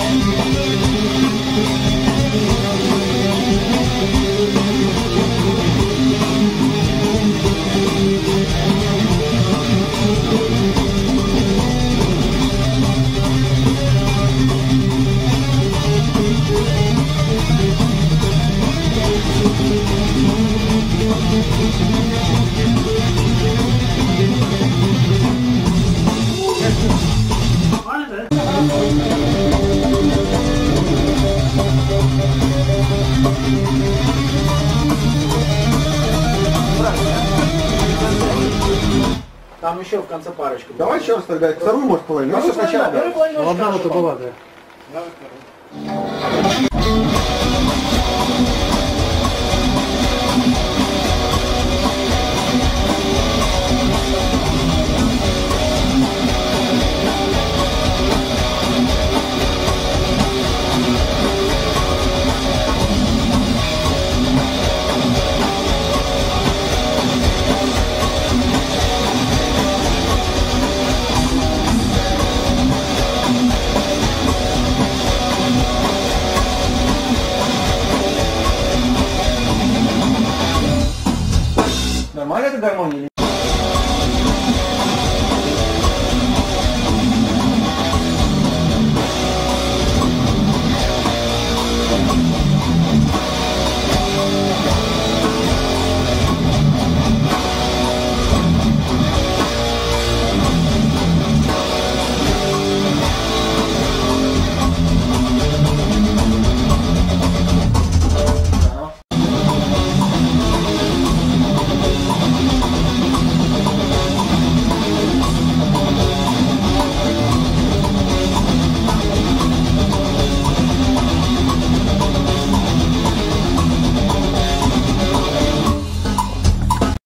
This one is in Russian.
Thank you. Там еще в конце парочку. Давай еще раз тогда вторую, может, половину. Ну, все сначала. Первую половину Одна скажешь, вот была, да. Давай вторую. Ada tuh.